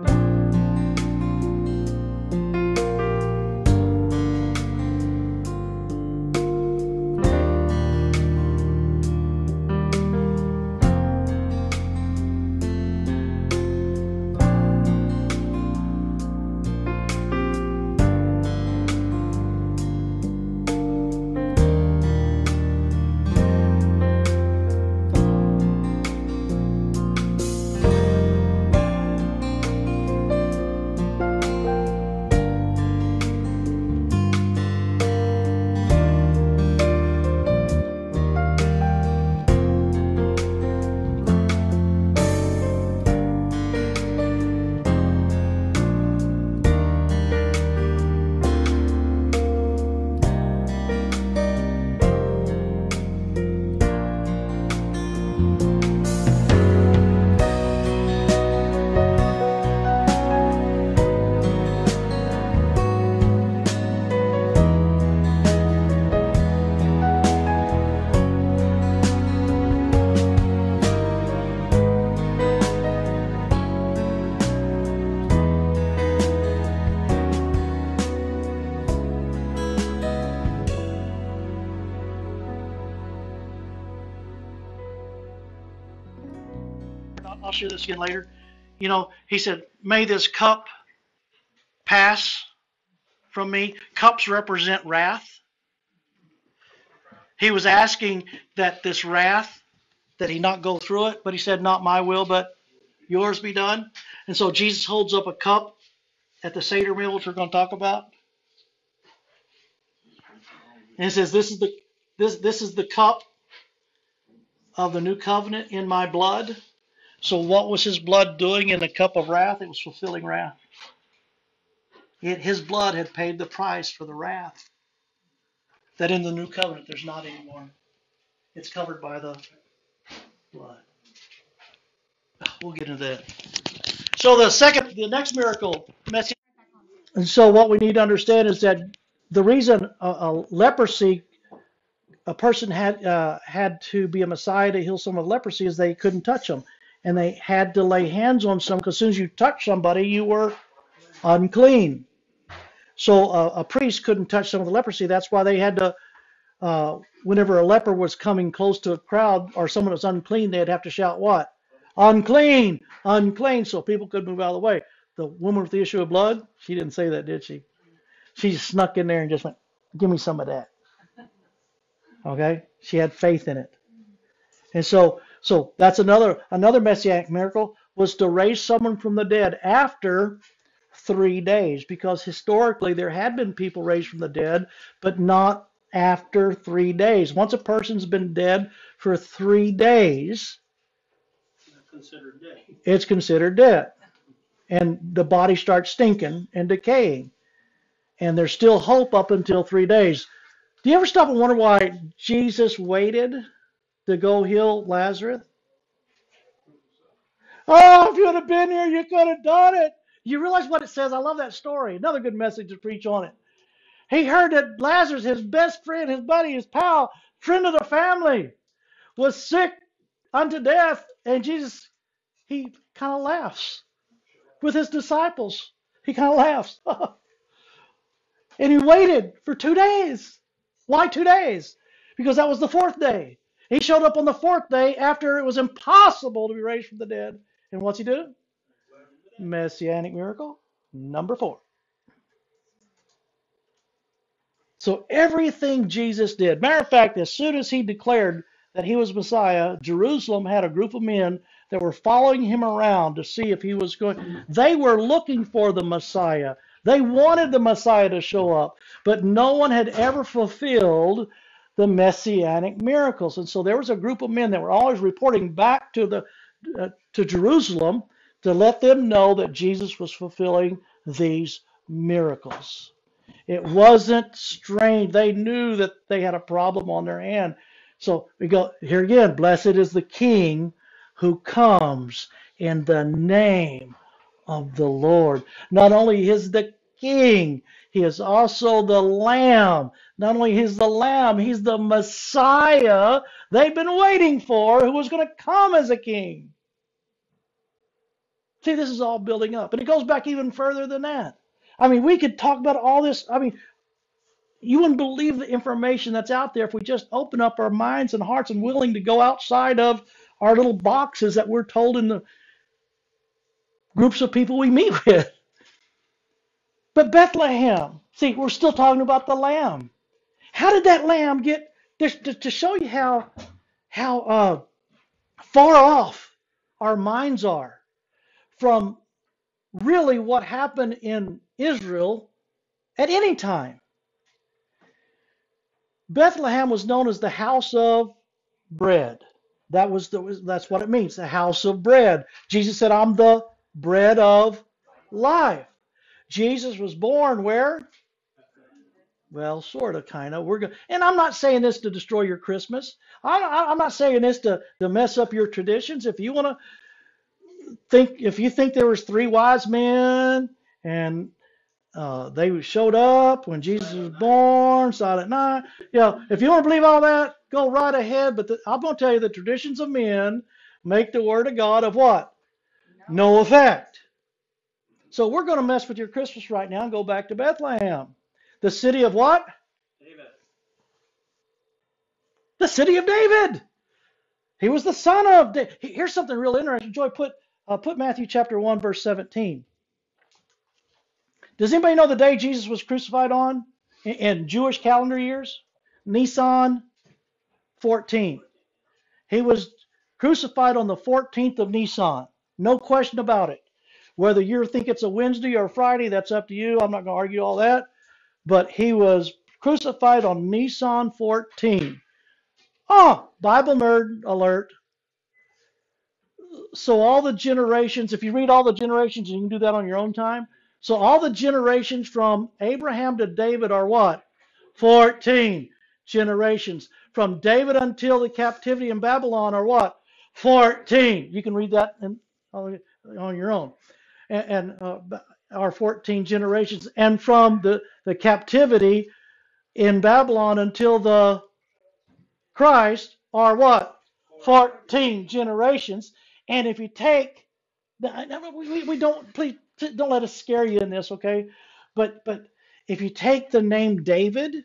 I'll share this again later. You know, he said, May this cup pass from me. Cups represent wrath. He was asking that this wrath, that he not go through it, but he said, Not my will, but yours be done. And so Jesus holds up a cup at the Seder meal, which we're going to talk about. And he says, This is the this this is the cup of the new covenant in my blood. So what was his blood doing in the cup of wrath? It was fulfilling wrath. It, his blood had paid the price for the wrath that in the new covenant there's not anymore. It's covered by the blood. We'll get into that. So the second, the next miracle, and so what we need to understand is that the reason a, a leprosy, a person had uh, had to be a Messiah to heal someone with leprosy is they couldn't touch them and they had to lay hands on some because as soon as you touched somebody, you were unclean. So uh, a priest couldn't touch someone with leprosy. That's why they had to, uh, whenever a leper was coming close to a crowd or someone was unclean, they'd have to shout what? Unclean, unclean, so people could move out of the way. The woman with the issue of blood, she didn't say that, did she? She snuck in there and just went, "Give me some of that." Okay, she had faith in it, and so so that's another another messianic miracle was to raise someone from the dead after three days, because historically there had been people raised from the dead, but not after three days. Once a person's been dead for three days, considered it's considered dead. And the body starts stinking and decaying. And there's still hope up until three days. Do you ever stop and wonder why Jesus waited to go heal Lazarus? Oh, if you would have been here, you could have done it. You realize what it says? I love that story. Another good message to preach on it. He heard that Lazarus, his best friend, his buddy, his pal, friend of the family, was sick unto death. And Jesus, he kind of laughs with his disciples. He kind of laughs. and he waited for two days. Why two days? Because that was the fourth day. He showed up on the fourth day after it was impossible to be raised from the dead. And what's he do? Messianic miracle number four. So everything Jesus did, matter of fact, as soon as he declared that he was Messiah, Jerusalem had a group of men that were following him around to see if he was going. They were looking for the Messiah. They wanted the Messiah to show up, but no one had ever fulfilled the messianic miracles. And so there was a group of men that were always reporting back to the uh, to Jerusalem to let them know that Jesus was fulfilling these miracles. It wasn't strange. They knew that they had a problem on their hand. So we go here again. Blessed is the King who comes in the name of the Lord. Not only is the King, he is also the Lamb. Not only he's the Lamb, he's the Messiah they've been waiting for, who was going to come as a King. See, this is all building up. And it goes back even further than that. I mean, we could talk about all this. I mean, you wouldn't believe the information that's out there if we just open up our minds and hearts and willing to go outside of our little boxes that we're told in the groups of people we meet with. But Bethlehem, see, we're still talking about the lamb. How did that lamb get to, to show you how how uh, far off our minds are from really what happened in Israel at any time? Bethlehem was known as the house of bread. That was the that's what it means, the house of bread. Jesus said, "I'm the bread of life." Jesus was born where? Well, sort of, kind of. We're going, and I'm not saying this to destroy your Christmas. I, I'm not saying this to, to mess up your traditions. If you want to think, if you think there was three wise men and uh, they showed up when Jesus was born, silent night. You know, if you want to believe all that, go right ahead. But the, I'm going to tell you the traditions of men make the word of God of what? No effect. So we're going to mess with your Christmas right now and go back to Bethlehem. The city of what? David. The city of David. He was the son of David. Here's something real interesting. Joy, put uh, put Matthew chapter 1, verse 17. Does anybody know the day Jesus was crucified on in, in Jewish calendar years? Nisan 14. He was crucified on the 14th of Nisan. No question about it. Whether you think it's a Wednesday or Friday, that's up to you. I'm not going to argue all that. But he was crucified on Nisan 14. Oh, Bible nerd alert. So all the generations, if you read all the generations, you can do that on your own time. So all the generations from Abraham to David are what? 14 generations. From David until the captivity in Babylon are what? 14. You can read that in, on your own. And, and uh, our 14 generations. And from the, the captivity in Babylon until the Christ are what? 14 generations. And if you take, we, we don't, please don't let us scare you in this, okay? But, but if you take the name David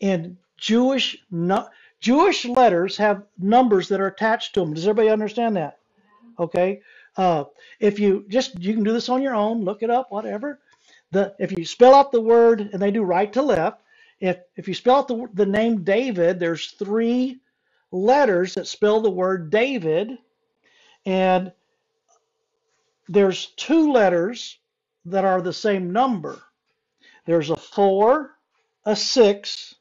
in Jewish, no, Jewish letters have numbers that are attached to them. Does everybody understand that? Okay. Uh, if you just you can do this on your own, look it up, whatever. The if you spell out the word and they do right to left, if if you spell out the the name David, there's three letters that spell the word David, and there's two letters that are the same number. There's a four, a six,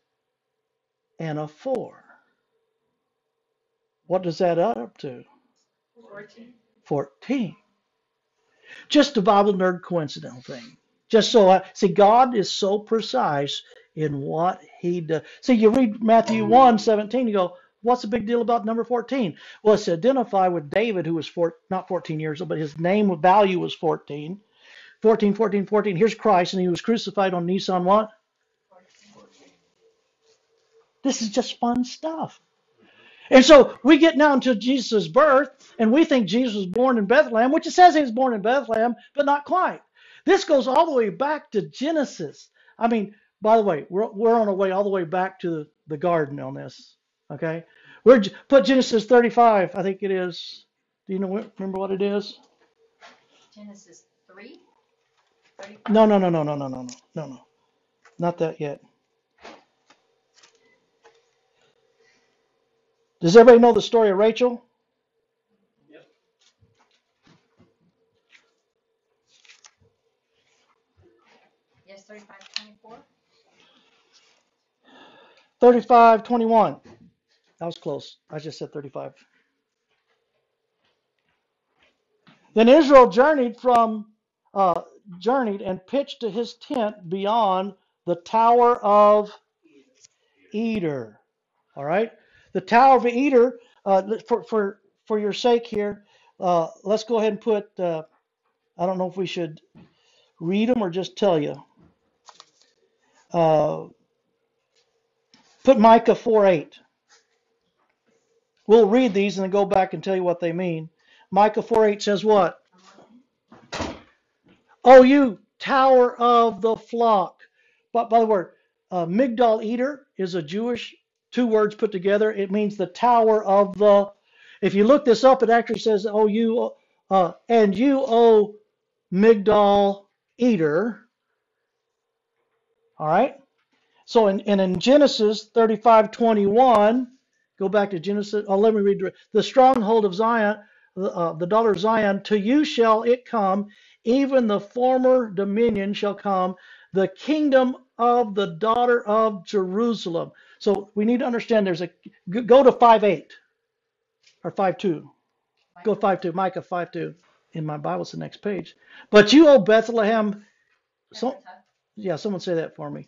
and a four. What does that add up to? 14. 14. Just a Bible nerd coincidental thing. Just so I see, God is so precise in what He does. See, you read Matthew 1 17, you go, What's the big deal about number 14? Well, it's to identify with David, who was four, not 14 years old, but his name of value was 14. 14, 14, 14. Here's Christ, and he was crucified on Nisan what? 14. This is just fun stuff. And so we get now into Jesus' birth, and we think Jesus was born in Bethlehem, which it says he was born in Bethlehem, but not quite. This goes all the way back to Genesis. I mean, by the way, we're, we're on our way all the way back to the, the garden on this. Okay? We're put Genesis 35, I think it is. Do you know remember what it is? Genesis 3? No, no, no, no, no, no, no, no, no, no. Not that yet. Does everybody know the story of Rachel? Yep. Yes, 35, 24. 35, 21. That was close. I just said 35. Then Israel journeyed from uh, journeyed and pitched to his tent beyond the tower of Eder. All right. The Tower of Eder, uh, for, for, for your sake here, uh, let's go ahead and put, uh, I don't know if we should read them or just tell you. Uh, put Micah 4 8. We'll read these and then go back and tell you what they mean. Micah 4 8 says what? Oh, you tower of the flock. But by the word, uh, Migdal Eder is a Jewish two words put together. It means the tower of the. If you look this up, it actually says, "Oh, you uh, and you, oh Migdal Eder." All right. So in, and in Genesis 35, 21, go back to Genesis. Oh, let me read the the stronghold of Zion, uh, the daughter of Zion. To you shall it come, even the former dominion shall come, the kingdom of the daughter of Jerusalem. So we need to understand. There's a go to five eight or five two. Go five two. Micah five two. In my Bible, it's the next page. But you, O Bethlehem, so yeah, someone say that for me.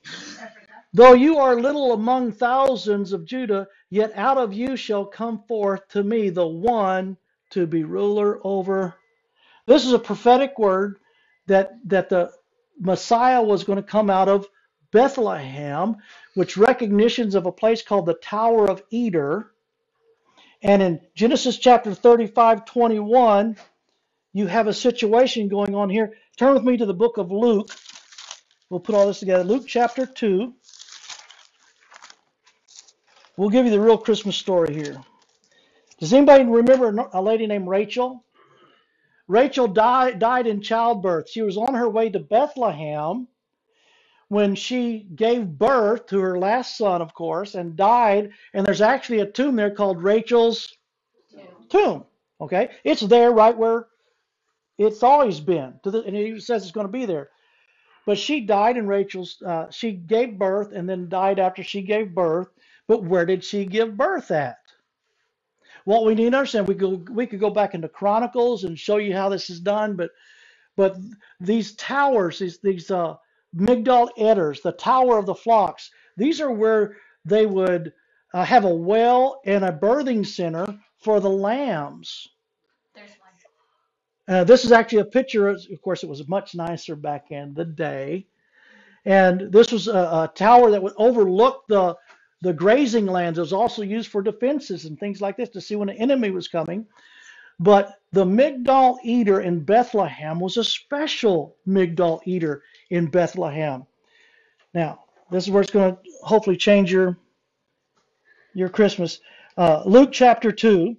Though you are little among thousands of Judah, yet out of you shall come forth to me the one to be ruler over. This is a prophetic word that that the Messiah was going to come out of Bethlehem, which recognitions of a place called the Tower of Eder. And in Genesis chapter 35, 21, you have a situation going on here. Turn with me to the book of Luke. We'll put all this together. Luke chapter 2. We'll give you the real Christmas story here. Does anybody remember a lady named Rachel? Rachel died, died in childbirth. She was on her way to Bethlehem when she gave birth to her last son, of course, and died. And there's actually a tomb there called Rachel's tomb. Okay, it's there right where it's always been. And it says it's going to be there. But she died in Rachel's. Uh, she gave birth and then died after she gave birth. But where did she give birth at? What we need to understand, we go, we could go back into Chronicles and show you how this is done, but but these towers, these these uh, Migdal Eders, the Tower of the Flocks, these are where they would uh, have a well and a birthing center for the lambs. There's one. Uh, this is actually a picture. Of course, it was much nicer back in the day, and this was a, a tower that would overlook the the grazing lands. It was also used for defenses and things like this to see when an enemy was coming. But the Migdal Eder in Bethlehem was a special Migdal Eder in Bethlehem. Now, this is where it's going to hopefully change your your Christmas. Uh, Luke chapter 2.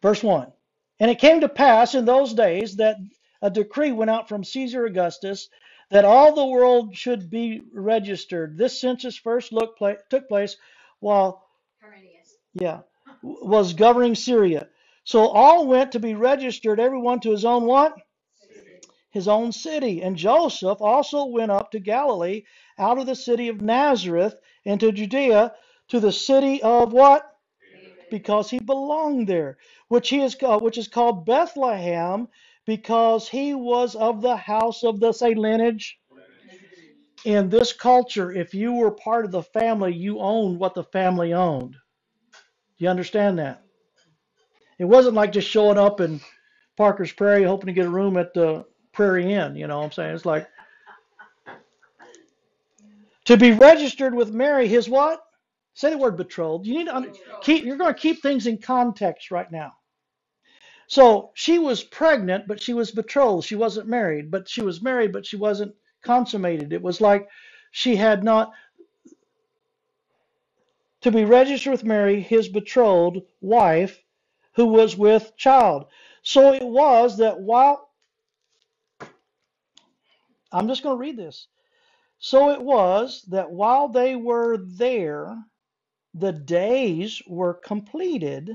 Verse 1. And it came to pass in those days that a decree went out from Caesar Augustus that all the world should be registered. This census first look, took place while Quirinius. yeah was governing Syria. So all went to be registered, everyone to his own what? His own city. And Joseph also went up to Galilee out of the city of Nazareth into Judea to the city of what? Because he belonged there, which he is called, which is called Bethlehem, because he was of the house of the say lineage. In this culture, if you were part of the family, you owned what the family owned. Do you understand that? It wasn't like just showing up in Parker's Prairie hoping to get a room at the Prairie Inn. You know what I'm saying? It's like to be registered with Mary, his what? Say the word betrothed. You need to under, keep. You're going to keep things in context right now. So she was pregnant, but she was betrothed. She wasn't married, but she was married, but she wasn't consummated. It was like she had not to be registered with Mary, his betrothed wife, who was with child. So it was that while I'm just going to read this. So it was that while they were there, the days were completed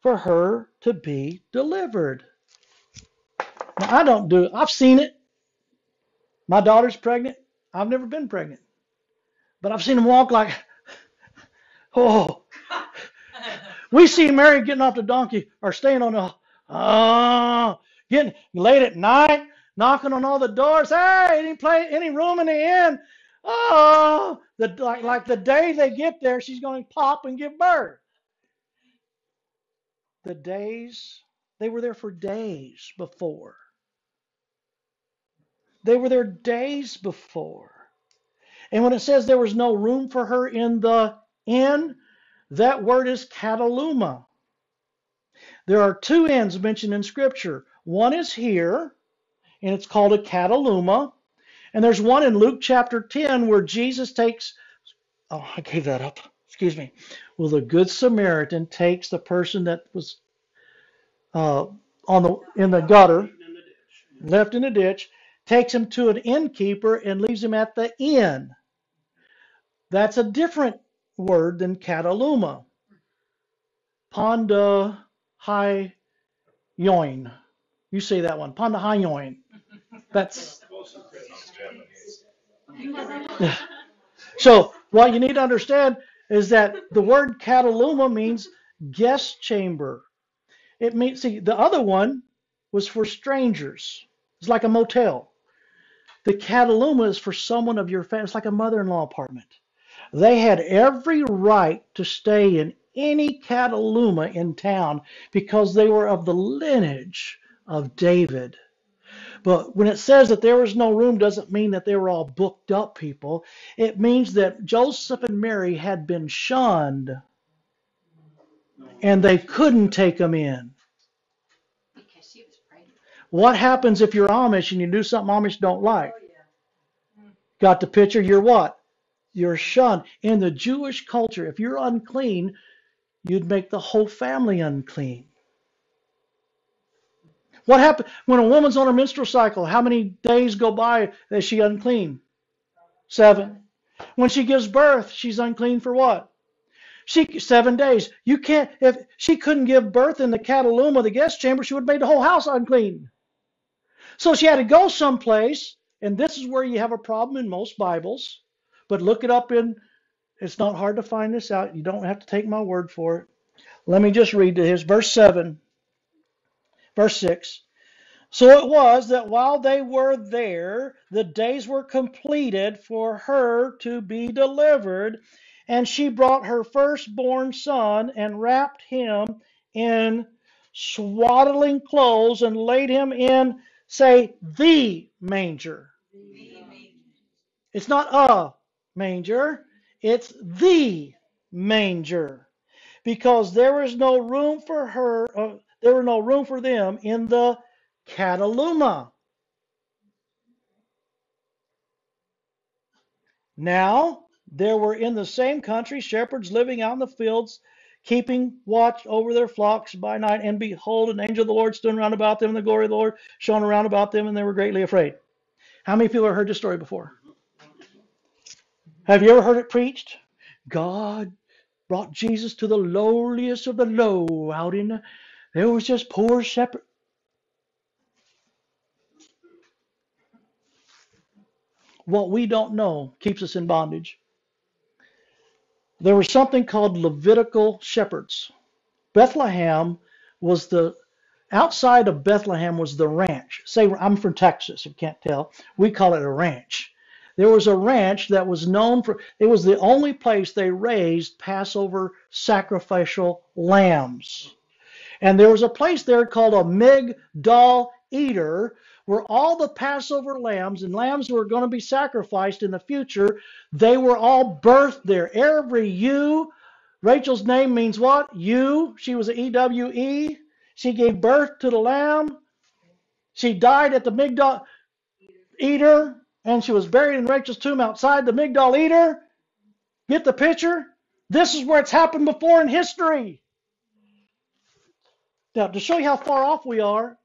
for her to be delivered. Now, I don't do it. I've seen it. My daughter's pregnant. I've never been pregnant. But I've seen them walk like, oh. We see Mary getting off the donkey or staying on the, oh, getting late at night, knocking on all the doors. Hey, any play, any room in the inn? Oh, the, like, like the day they get there, she's going to pop and give birth the days, they were there for days before. They were there days before. And when it says there was no room for her in the inn, that word is cataluma. There are two inns mentioned in Scripture. One is here, and it's called a cataluma. And there's one in Luke chapter 10 where Jesus takes, oh, I gave that up. Excuse me. Well, the Good Samaritan takes the person that was uh, on the in the gutter, left in the ditch, takes him to an innkeeper and leaves him at the inn. That's a different word than cataluma. Ponda hai yoin. You say that one. Ponda hai yoin. That's so what you need to understand is that the word cataluma means guest chamber. It means see the other one was for strangers. It's like a motel. The cataluma is for someone of your family. It's like a mother-in-law apartment. They had every right to stay in any cataluma in town because they were of the lineage of David. But when it says that there was no room, doesn't mean that they were all booked up people. It means that Joseph and Mary had been shunned and they couldn't take them in. Because she was pregnant. What happens if you're Amish and you do something Amish don't like? Oh, hmm. Got the picture? You're what? You're shunned. In the Jewish culture, if you're unclean, you'd make the whole family unclean. What happens when a woman's on her menstrual cycle? How many days go by that she unclean? Seven. When she gives birth, she's unclean for what? She seven days. You can't if she couldn't give birth in the cataluma, the guest chamber, she would have made the whole house unclean. So she had to go someplace, and this is where you have a problem in most Bibles. But look it up in it's not hard to find this out. You don't have to take my word for it. Let me just read to his verse 7, verse 6. So it was that while they were there, the days were completed for her to be delivered, and she brought her firstborn son and wrapped him in swaddling clothes and laid him in, say, the manger. It's not a manger, it's the manger. Because there was no room for her, uh, there were no room for them in the Cataluma. Now there were in the same country shepherds living out in the fields, keeping watch over their flocks by night. And behold, an angel of the Lord stood around about them, and the glory of the Lord shone around about them, and they were greatly afraid. How many people have heard this story before? Have you ever heard it preached? God brought Jesus to the lowliest of the low out in the, there was just poor shepherd. What we don't know keeps us in bondage. There was something called Levitical shepherds. Bethlehem was the outside of Bethlehem was the ranch. Say I'm from Texas, if you can't tell. We call it a ranch. There was a ranch that was known for it was the only place they raised Passover sacrificial lambs. And there was a place there called a Migdal Eder where all the Passover lambs and lambs were going to be sacrificed in the future, they were all birthed there. Every ewe, Rachel's name means what? Ewe. She was an E W E. She gave birth to the lamb. She died at the Migdal Eder, and she was buried in Rachel's tomb outside the Migdal Eder. Get the picture? This is where it's happened before in history. Now, to show you how far off we are,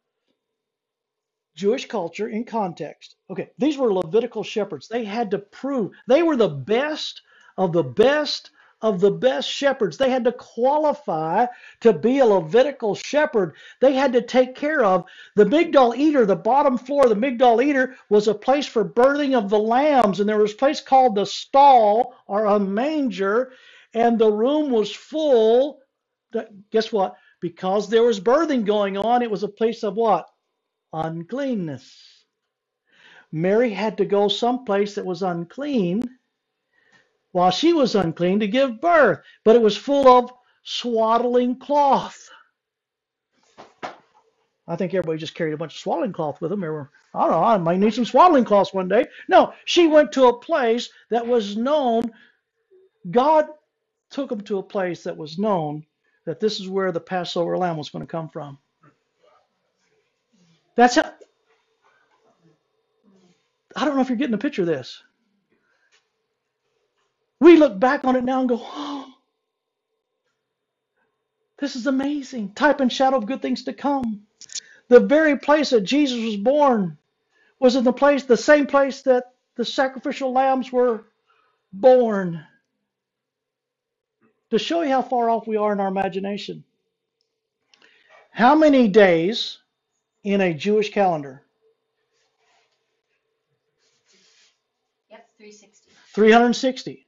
Jewish culture in context. Okay, these were Levitical shepherds. They had to prove they were the best of the best of the best shepherds. They had to qualify to be a Levitical shepherd. They had to take care of the Migdal Eder. The bottom floor of the Migdal Eder was a place for birthing of the lambs, and there was a place called the stall or a manger, and the room was full. Guess what? Because there was birthing going on, it was a place of what? uncleanness. Mary had to go someplace that was unclean while she was unclean to give birth, but it was full of swaddling cloth. I think everybody just carried a bunch of swaddling cloth with them. Were, I don't know, I might need some swaddling cloths one day. No, she went to a place that was known. God took them to a place that was known that this is where the Passover lamb was going to come from. That's how. I don't know if you're getting a picture of this. We look back on it now and go, oh, this is amazing. Type and shadow of good things to come. The very place that Jesus was born was in the place, the same place that the sacrificial lambs were born. To show you how far off we are in our imagination. How many days in a Jewish calendar? Yep, three sixty. 360.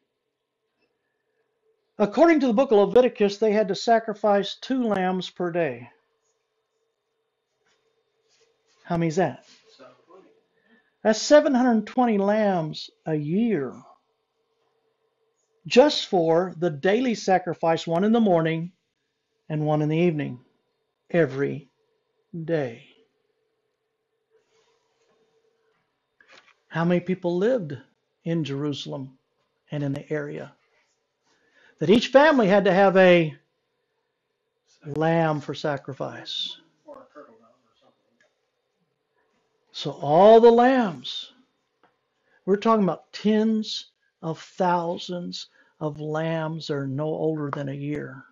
According to the book of Leviticus, they had to sacrifice two lambs per day. How many is that? That's 720 lambs a year. Just for the daily sacrifice, one in the morning and one in the evening, every day. How many people lived in Jerusalem and in the area? That each family had to have a lamb for sacrifice. or a turtle dove or something. So all the lambs, we're talking about tens of thousands of lambs that are no older than a year.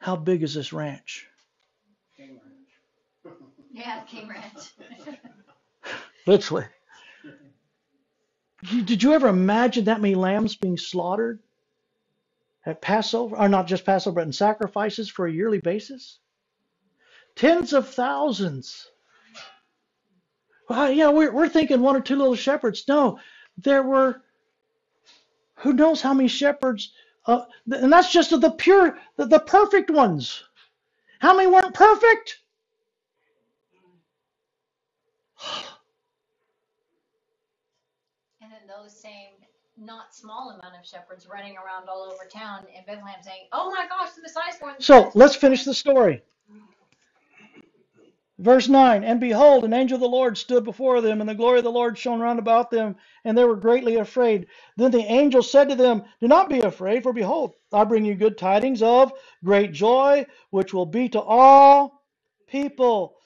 How big is this ranch? King ranch. Yeah, King Ranch. Literally. Did you ever imagine that many lambs being slaughtered at Passover, or not just Passover, but in sacrifices for a yearly basis? Tens of thousands. Well, yeah, we're, we're thinking one or two little shepherds. No, there were who knows how many shepherds, uh, and that's just the pure, the, the perfect ones. How many weren't perfect? And those same not small amount of shepherds running around all over town in Bethlehem saying, "Oh my gosh, the Messiah's born." So let's finish the story. Verse 9 And behold, an angel of the Lord stood before them, and the glory of the Lord shone round about them, and they were greatly afraid. Then the angel said to them, Do not be afraid, for behold, I bring you good tidings of great joy, which will be to all people.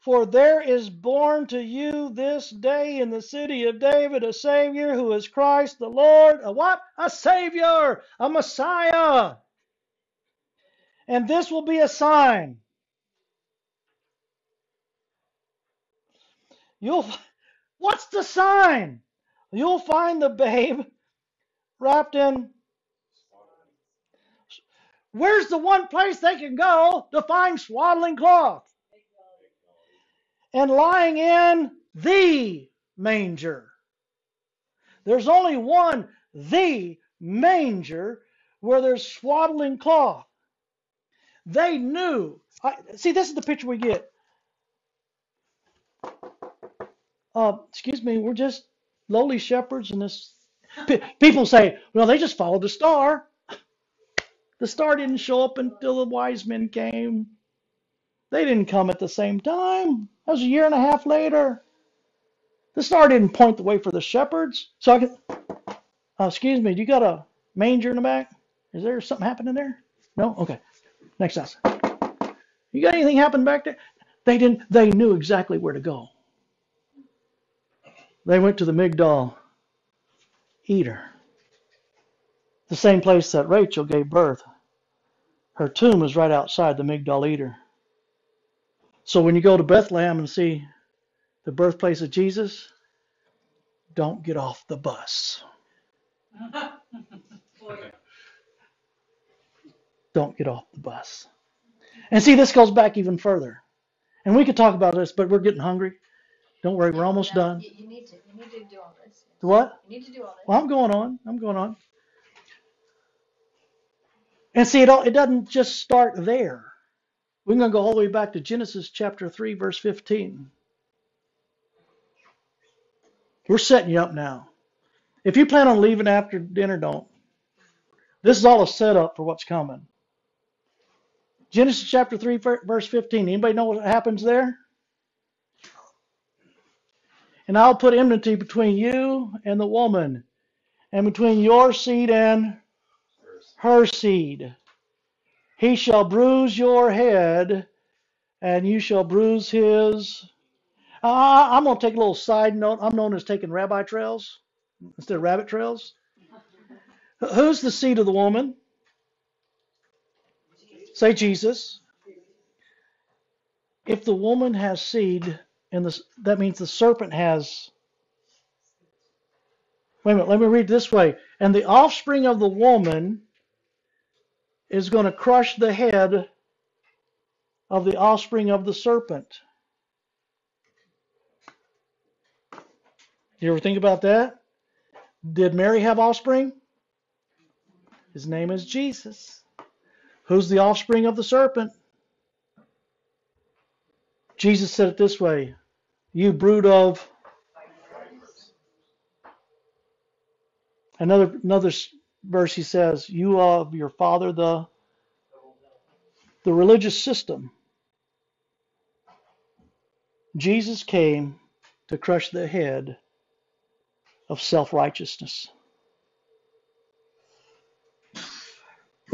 For there is born to you this day in the city of David a Savior who is Christ the Lord. A what? A Savior, a Messiah. And this will be a sign. You'll what's the sign? You'll find the babe wrapped in Where's the one place they can go to find swaddling cloth? And lying in the manger. There's only one, the manger, where there's swaddling cloth. They knew. I, see, this is the picture we get. Uh, excuse me, we're just lowly shepherds, and this. People say, well, they just followed the star. The star didn't show up until the wise men came. They didn't come at the same time. That was a year and a half later. The star didn't point the way for the shepherds. So I can, uh, excuse me, do you got a manger in the back? Is there something happening there? No? Okay. Next house. You got anything happen back there? They didn't, they knew exactly where to go. They went to the Migdal Eder, the same place that Rachel gave birth. Her tomb is right outside the Migdal Eder. So when you go to Bethlehem and see the birthplace of Jesus, don't get off the bus. Don't get off the bus. And see, this goes back even further. And we could talk about this, but we're getting hungry. Don't worry, we're almost done. You, you need to. You need to do all this. What? You need to do all this. Well, I'm going on. I'm going on. And see, it all, it doesn't just start there. We're going to go all the way back to Genesis chapter 3, verse 15. We're setting you up now. If you plan on leaving after dinner, don't. This is all a setup for what's coming. Genesis chapter 3, verse 15. Anybody know what happens there? And I'll put enmity between you and the woman, and between your seed and her seed. He shall bruise your head, and you shall bruise his. Uh, I'm going to take a little side note. I'm known as taking rabbi trails instead of rabbit trails. Who's the seed of the woman? Say Jesus. If the woman has seed, and that means the serpent has. Wait a minute, let me read this way. And the offspring of the woman is going to crush the head of the offspring of the serpent. You ever think about that? Did Mary have offspring? His name is Jesus. Who's the offspring of the serpent? Jesus said it this way You brood of. Another, another verse he says, You of your father, the, the religious system. Jesus came to crush the head of self righteousness.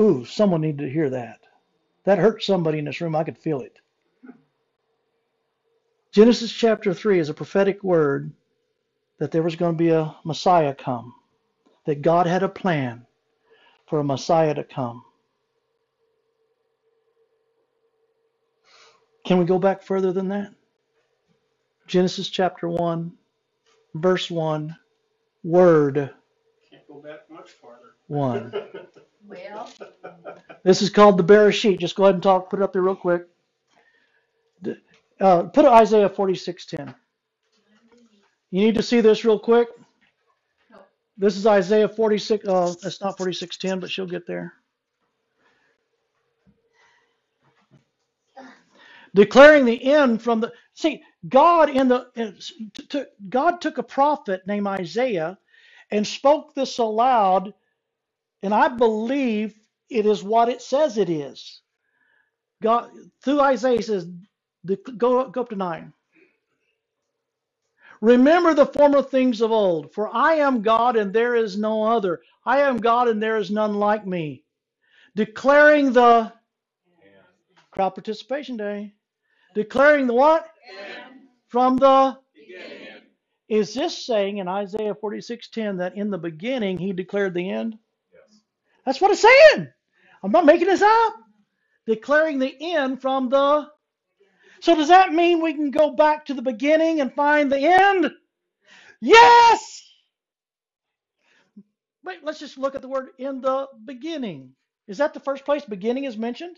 Ooh, someone needed to hear that. That hurt somebody in this room. I could feel it. Genesis chapter 3 is a prophetic word that there was going to be a Messiah come, that God had a plan for a Messiah to come. Can we go back further than that? Genesis chapter 1, verse 1, word Can't go back much farther. 1. Well, This is called the Bereshit. Just go ahead and talk. Put it up there real quick. D- Uh, put Isaiah 46:10. You need to see this real quick. This is Isaiah 46. Uh, it's not 46:10, but she'll get there. Declaring the end from the see God in the God took a prophet named Isaiah and spoke this aloud, and I believe it is what it says it is. God through Isaiah says, the- go go up to nine. Remember the former things of old, for I am God and there is no other. I am God and there is none like me. Declaring the crowd participation day. Declaring the what? From the is this saying in Isaiah 46:10 that in the beginning he declared the end? Yes. That's what it's saying. I'm not making this up. Declaring the end from the So does that mean we can go back to the beginning and find the end? Yes! Wait, let's just look at the word in the beginning. Is that the first place beginning is mentioned?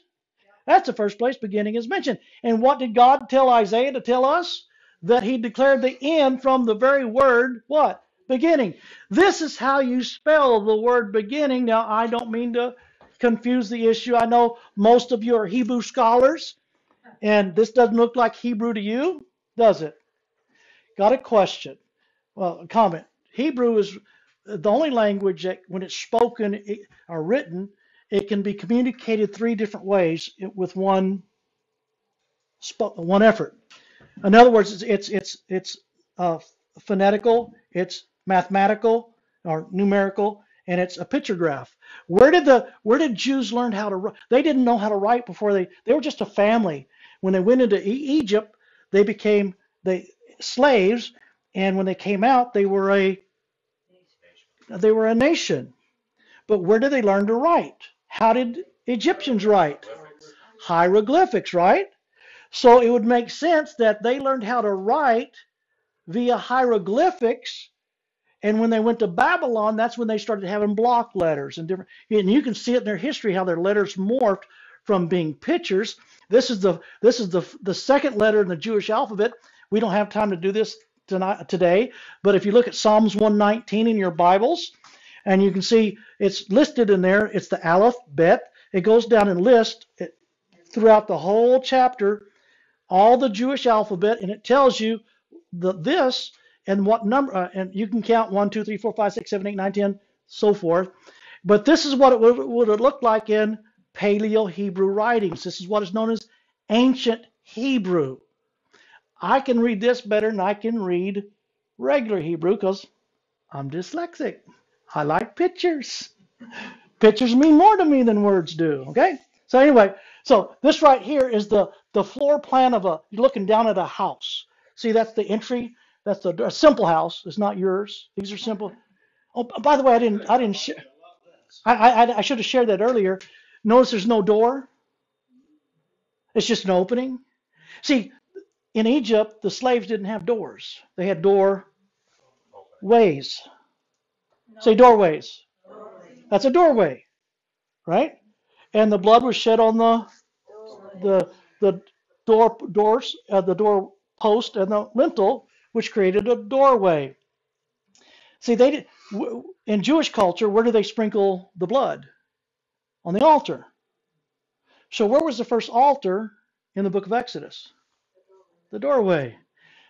That's the first place beginning is mentioned. And what did God tell Isaiah to tell us? That he declared the end from the very word, what? Beginning. This is how you spell the word beginning. Now, I don't mean to confuse the issue. I know most of you are Hebrew scholars, and this doesn't look like Hebrew to you, does it? Got a question? Well, a comment. Hebrew is the only language that, when it's spoken or written, it can be communicated three different ways with one one effort. In other words, it's it's it's, uh, phonetical, it's mathematical or numerical, and it's a picture graph. Where did the where did Jews learn how to write? They didn't know how to write before they they were just a family. When they went into Egypt, they became they slaves, and when they came out, they were a they were a nation. But where did they learn to write? How did Egyptians write? Hieroglyphics, right? So it would make sense that they learned how to write via hieroglyphics. And when they went to Babylon, that's when they started having block letters and different. And you can see it in their history how their letters morphed from being pictures. This is the this is the the second letter in the Jewish alphabet. We don't have time to do this tonight today, but if you look at Psalms 119 in your Bibles, and you can see it's listed in there. It's the Aleph Bet. It goes down and lists it throughout the whole chapter all the Jewish alphabet, and it tells you the this and what number, uh, and you can count one, two, three, four, five, six, seven, eight, nine, ten, so forth. But this is what it would, would have looked like in Paleo Hebrew writings. This is what is known as ancient Hebrew. I can read this better than I can read regular Hebrew because I'm dyslexic. I like pictures. Pictures mean more to me than words do. Okay. So anyway, so this right here is the the floor plan of a. You're looking down at a house. See, that's the entry. That's the a simple house. It's not yours. These are simple. Oh, by the way, I didn't. I didn't. I, I I should have shared that earlier. Notice there's no door. It's just an opening. See, in Egypt, the slaves didn't have doors. They had doorways. Say doorways. That's a doorway, right? And the blood was shed on the the the door doors, uh, the door post, and the lintel, which created a doorway. See, they did, in Jewish culture. Where do they sprinkle the blood? On the altar. So where was the first altar in the book of Exodus? The doorway.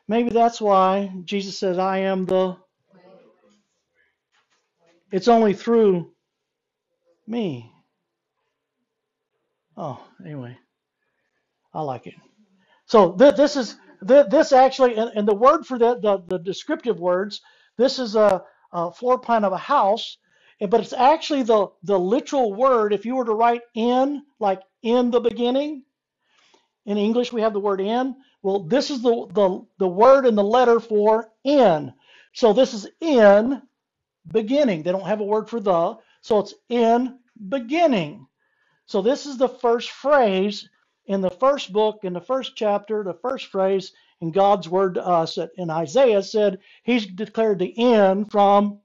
Maybe that's why Jesus says, "I am the." It's only through me. Oh, anyway, I like it. So th- this is th- this actually, and, and the word for the, the the descriptive words. This is a, a floor plan of a house, but it's actually the the literal word. If you were to write in, like in the beginning, in English we have the word in. Well, this is the the the word and the letter for in. So this is in beginning. They don't have a word for the, so it's in beginning. So this is the first phrase in the first book, in the first chapter, the first phrase in God's word to us. In Isaiah said he's declared the end from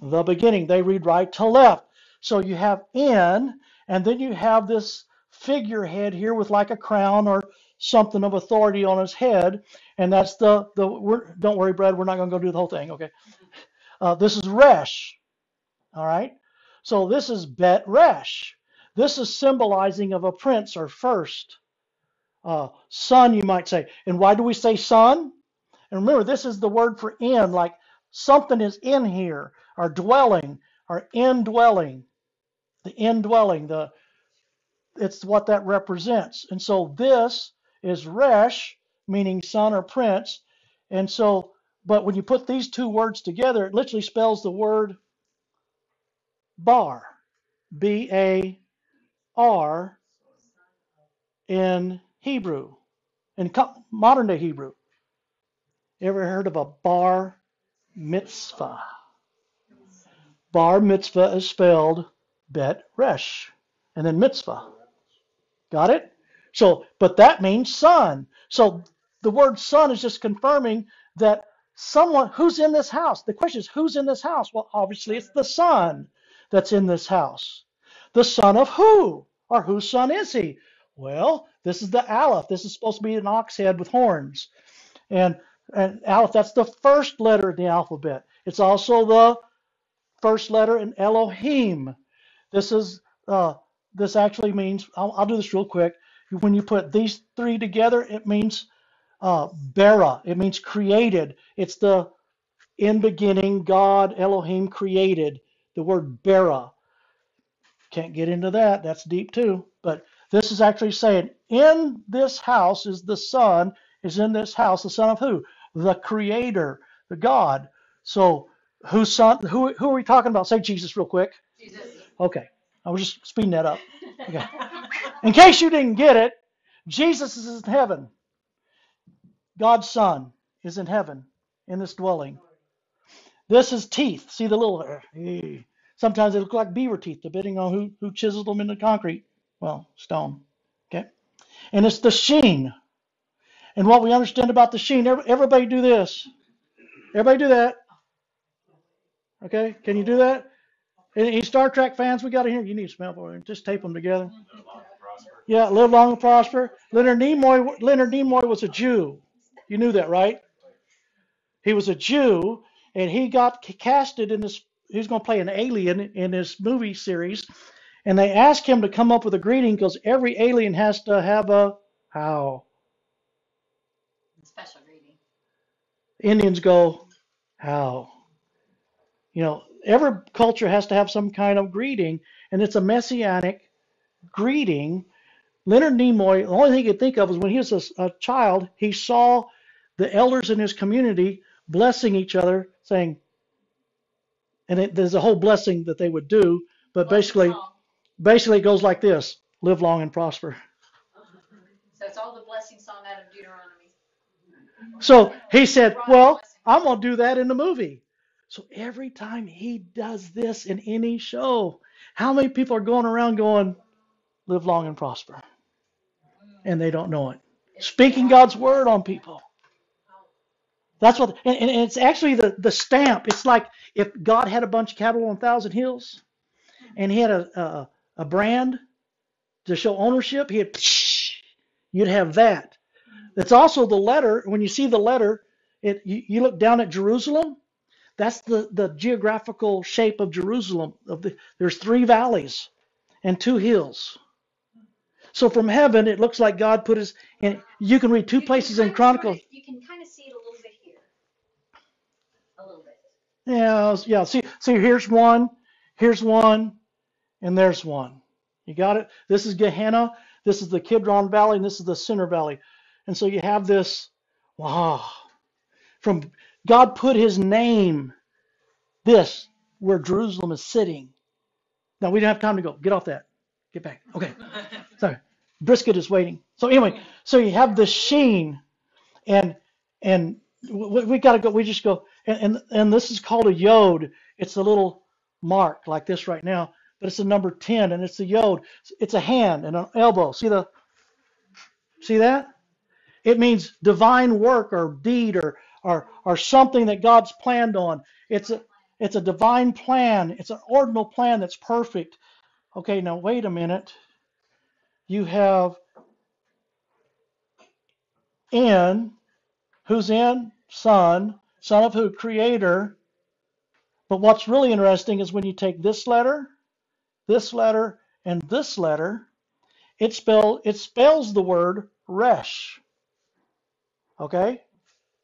the beginning. They read right to left. So you have in, and then you have this figurehead here with like a crown or something of authority on his head, and that's the the. We're, don't worry, Brad. We're not going to go do the whole thing. Okay. Uh, this is Resh. All right. So this is Bet Resh. This is symbolizing of a prince or first uh, son, you might say. And why do we say son? And remember, this is the word for in, like something is in here, our dwelling, our indwelling. The indwelling, the it's what that represents. And so this is Resh, meaning son or prince. And so, but when you put these two words together, it literally spells the word bar, B A R in Hebrew, in modern day Hebrew. Ever heard of a bar mitzvah? Bar mitzvah is spelled bet resh, and then mitzvah. Got it? So, but that means son. So the word son is just confirming that someone who's in this house. The question is, who's in this house? Well, obviously it's the son that's in this house. The son of who? Or whose son is he? Well, this is the Aleph. This is supposed to be an ox head with horns. And, and Aleph, that's the first letter in the alphabet. It's also the first letter in Elohim. This is uh, this actually means I'll, I'll, do this real quick. When you put these three together, it means uh, bara. It means created. It's the in beginning God Elohim created. The word bara. Can't get into that. That's deep too. But this is actually saying, in this house is the Son, is in this house, the Son of who? The Creator, the God. So whose son who who are we talking about? Say Jesus real quick. Jesus. Okay. I was just speeding that up. Okay. In case you didn't get it, Jesus is in heaven. God's Son is in heaven in this dwelling. This is teeth. See the little. eh, Sometimes they look like beaver teeth, depending on who, who chiseled them into concrete. Well, stone. Okay. And it's the sheen. And what we understand about the sheen, everybody do this. Everybody do that. Okay. Can you do that? Any Star Trek fans we got in here? You need to smell for them. Just tape them together. Yeah, live long and prosper. Leonard Nimoy. Leonard Nimoy was a Jew. You knew that, right? He was a Jew, and he got casted in this he was going to play an alien in this movie series, and they asked him to come up with a greeting because every alien has to have a how. Special greeting. Indians go how. You know, every culture has to have some kind of greeting, and it's a messianic greeting. Leonard Nimoy, the only thing he could think of was when he was a, a child, he saw the elders in his community blessing each other, saying, and it, there's a whole blessing that they would do, But Blessing basically, basically it goes like this: live long and prosper. So it's all the blessing song out of Deuteronomy. So he said, Well, I'm going to do that in the movie. So every time he does this in any show, how many people are going around going, live long and prosper? And they don't know it. Speaking God's word on people. That's what, and, and it's actually the, the stamp. It's like if God had a bunch of cattle on thousand hills and he had a, a, a brand to show ownership, he'd, you'd have that. It's also the letter. When you see the letter, it you, you look down at Jerusalem. That's the, the geographical shape of Jerusalem. Of the, there's three valleys and two hills. So from heaven, it looks like God put his. And you can read two You places in Chronicles. sorta- You can kind of see it a little bit here. A little bit. Yeah, yeah. See, see, here's one, here's one, and there's one. You got it. This is Gehenna. This is the Kidron Valley, and this is the Sinner Valley. And so you have this. Wow. From God put His name. This where Jerusalem is sitting. Now we don't have time to go. Get off that. Get back. Okay. Sorry. Brisket is waiting. So anyway, so you have the sheen, and and we, we got to go. We just go, and, and and this is called a yod. It's a little mark like this right now, but it's a number ten, and it's a yod. It's a hand and an elbow. See the, see that? It means divine work or deed or or or something that God's planned on. It's a it's a divine plan. It's an ordinal plan that's perfect. Okay, now wait a minute. You have in, who's in? Son. Son of who? Creator. But what's really interesting is when you take this letter, this letter, and this letter, it spell it spells the word resh. Okay?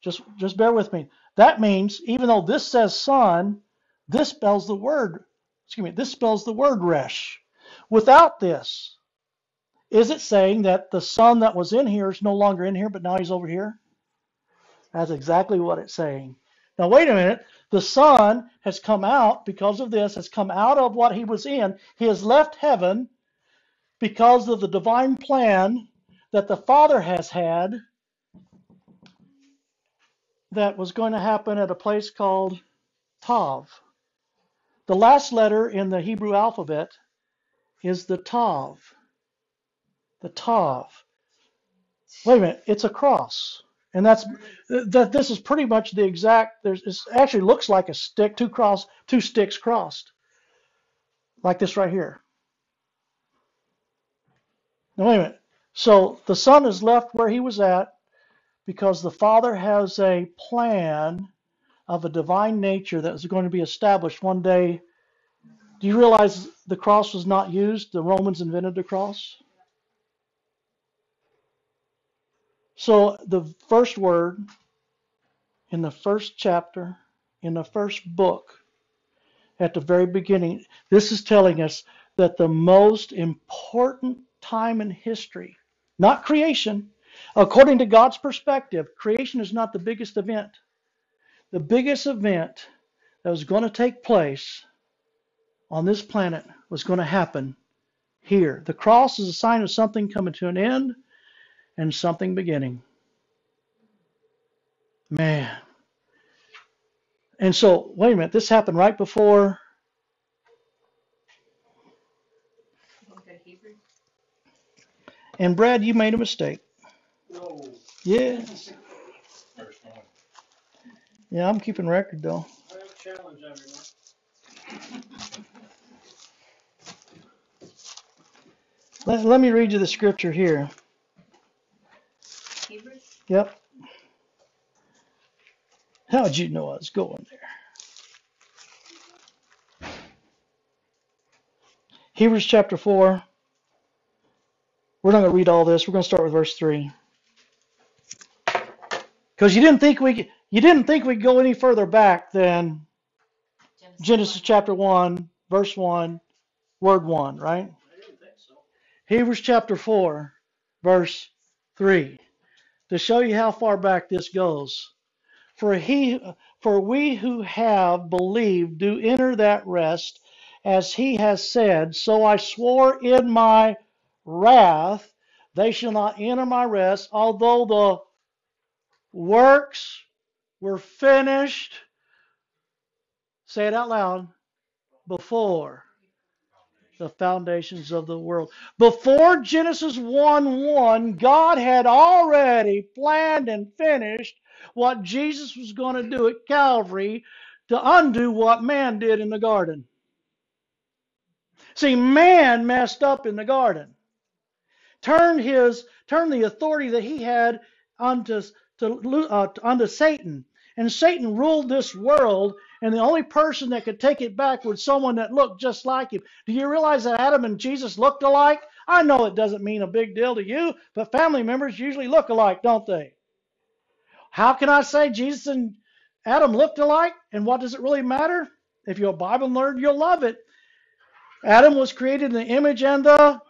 Just just bear with me. That means even though this says son, this spells the word, excuse me, this spells the word resh. Without this, is it saying that the son that was in here is no longer in here, but now he's over here? That's exactly what it's saying. Now, wait a minute. The son has come out because of this, has come out of what he was in. He has left heaven because of the divine plan that the father has had that was going to happen at a place called Tav. The last letter in the Hebrew alphabet is the Tav. The Tav. Wait a minute, it's a cross. And that's that this is pretty much the exact there's it actually looks like a stick, two cross, two sticks crossed. Like this right here. Now wait a minute. So the son is left where he was at because the father has a plan of a divine nature that was going to be established one day. Do you realize the cross was not used? The Romans invented the cross. So the first word in the first chapter, in the first book, at the very beginning, this is telling us that the most important time in history, not creation, according to God's perspective, creation is not the biggest event. The biggest event that was going to take place on this planet was going to happen here. The cross is a sign of something coming to an end and something beginning. Man. And so, wait a minute, this happened right before. And Brad, you made a mistake. No. Yeah. First one. Yeah, I'm keeping record though. I have a challenge everyone. Let, let me read you the scripture here. Yep. How'd you know I was going there? Hebrews chapter 4. We're not going to read all this. We're going to start with verse 3. Because you didn't think we you didn't think we'd go any further back than Genesis one. chapter 1, verse 1, word 1, right? So. Hebrews chapter 4, verse 3. To show you how far back this goes. For he for we who have believed do enter that rest, as he has said, so I swore in my wrath, they shall not enter my rest, although the works were finished. Say it out loud. Before the foundations of the world. Before Genesis 1 1, God had already planned and finished what Jesus was going to do at Calvary to undo what man did in the garden. See, man messed up in the garden, turned his turned the authority that he had onto to, uh, onto Satan, and Satan ruled this world. And the only person that could take it back was someone that looked just like him. Do you realize that Adam and Jesus looked alike? I know it doesn't mean a big deal to you, but family members usually look alike, don't they? How can I say Jesus and Adam looked alike? And what does it really matter? If you're a Bible nerd, you'll love it. Adam was created in the image and the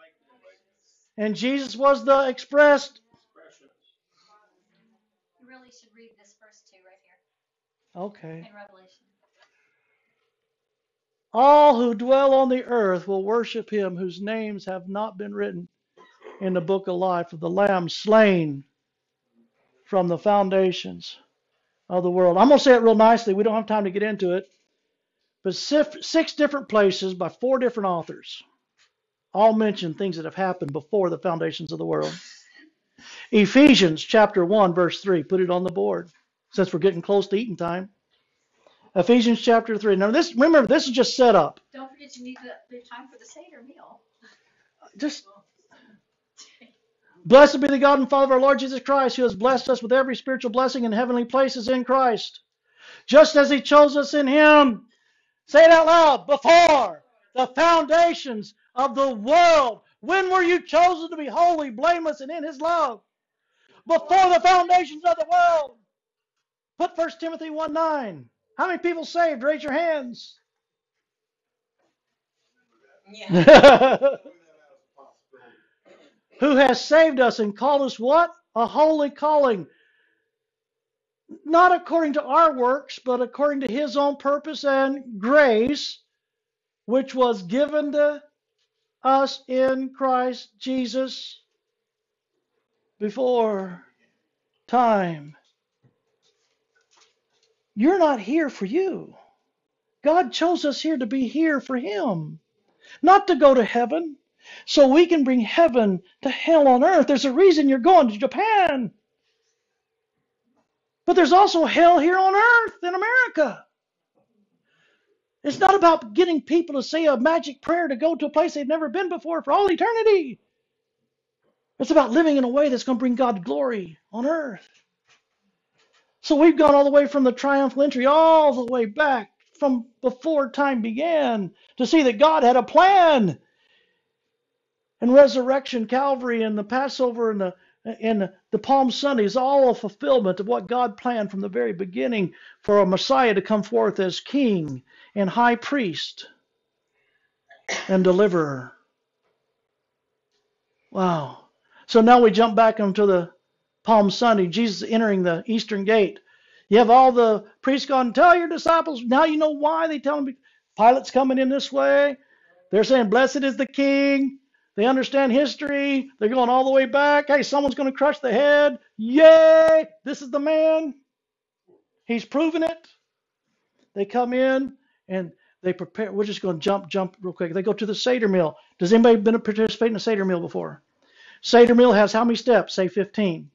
and Jesus was the expressed. Expressions. You really should read this verse two right here Okay. in Revelation. All who dwell on the earth will worship him whose names have not been written in the book of life of the Lamb slain from the foundations of the world. I'm going to say it real nicely. We don't have time to get into it. But six different places by four different authors all mention things that have happened before the foundations of the world. Ephesians chapter 1, verse 3. Put it on the board since we're getting close to eating time. Ephesians chapter 3. Now, this remember, this is just set up. Don't forget you need the, the time for the Seder meal. Just blessed be the God and Father of our Lord Jesus Christ, who has blessed us with every spiritual blessing in heavenly places in Christ, just as He chose us in Him. Say it out loud. Before the foundations of the world. When were you chosen to be holy, blameless, and in His love? Before the foundations of the world. Put 1 Timothy 1 9. How many people saved? Raise your hands. Who has saved us and called us what? A holy calling. Not according to our works, but according to his own purpose and grace, which was given to us in Christ Jesus before time. You're not here for you. God chose us here to be here for him, not to go to heaven so we can bring heaven to hell on earth. There's a reason you're going to Japan. But there's also hell here on earth in America. It's not about getting people to say a magic prayer to go to a place they've never been before for all eternity. It's about living in a way that's going to bring God glory on earth. So we've gone all the way from the triumphal entry, all the way back from before time began to see that God had a plan. And resurrection, Calvary, and the Passover, and the and the Palm Sunday is all a fulfillment of what God planned from the very beginning for a Messiah to come forth as King and High Priest and Deliverer. Wow. So now we jump back into the Palm Sunday, Jesus entering the eastern gate. You have all the priests gone, tell your disciples. Now you know why they tell them Pilate's coming in this way. They're saying, Blessed is the King. They understand history. They're going all the way back. Hey, someone's going to crush the head. Yay! This is the man. He's proven it. They come in and they prepare. We're just going to jump, jump real quick. They go to the Seder meal. Does anybody been participate in a Seder meal before? Seder meal has how many steps? Say 15.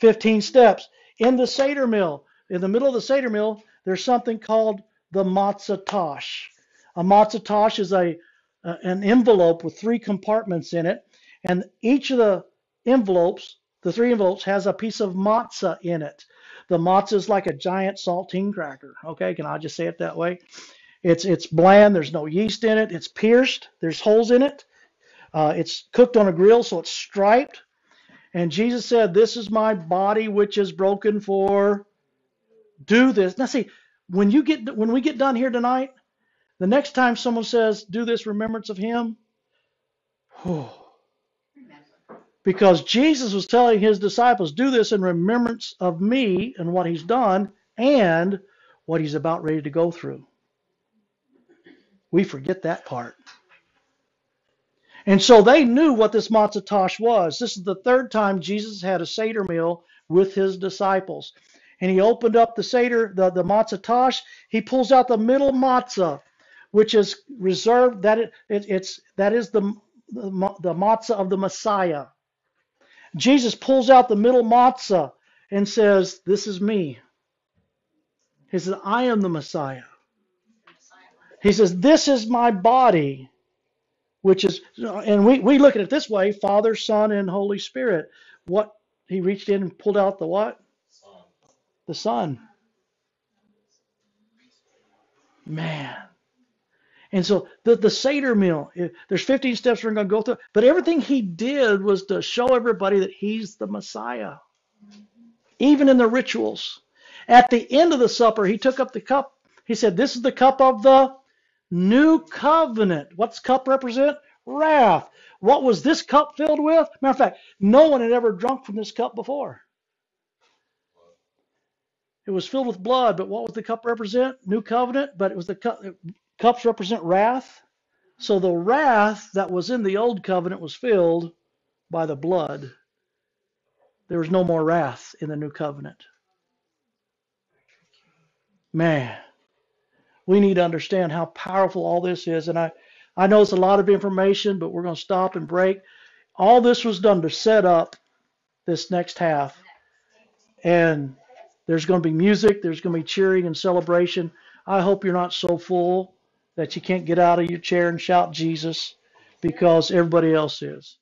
15 steps. In the Seder meal, in the middle of the Seder meal, there's something called the matzah tosh. A matzah tosh is a an envelope with three compartments in it, and each of the envelopes, the three envelopes, has a piece of matzah in it. The matzah is like a giant saltine cracker. Okay, can I just say it that way? It's it's bland. There's no yeast in it. It's pierced. There's holes in it. Uh, it's cooked on a grill, so it's striped. And Jesus said, "This is my body, which is broken for. Do this." Now, see, when you get when we get done here tonight, the next time someone says, "Do this remembrance of Him," because Jesus was telling His disciples, "Do this in remembrance of Me and what He's done, and what He's about ready to go through." We forget that part. And so they knew what this matzah was. This is the third time Jesus had a Seder meal with his disciples. And he opened up the Seder, the, the matzah. He pulls out the middle matzah, which is reserved, that it, it, it's, that is the, the, the matzah of the Messiah. Jesus pulls out the middle matzah and says, This is me. He says, I am the Messiah. He says, This is my body, which is, and we, we look at it this way Father, Son, and Holy Spirit. What? He reached in and pulled out the what? The Son. Man. And so the, the Seder meal, eh, there's 15 steps we're going to go through, but everything he did was to show everybody that he's the Messiah, even in the rituals. At the end of the supper, he took up the cup. He said, This is the cup of the new covenant. What's cup represent? Wrath. What was this cup filled with? Matter of fact, no one had ever drunk from this cup before. It was filled with blood, but what was the cup represent? New covenant, but it was the cup. Cups represent wrath. So the wrath that was in the old covenant was filled by the blood. There was no more wrath in the new covenant. Man, we need to understand how powerful all this is. And I, I know it's a lot of information, but we're going to stop and break. All this was done to set up this next half. And there's going to be music, there's going to be cheering and celebration. I hope you're not so full that you can't get out of your chair and shout Jesus because everybody else is.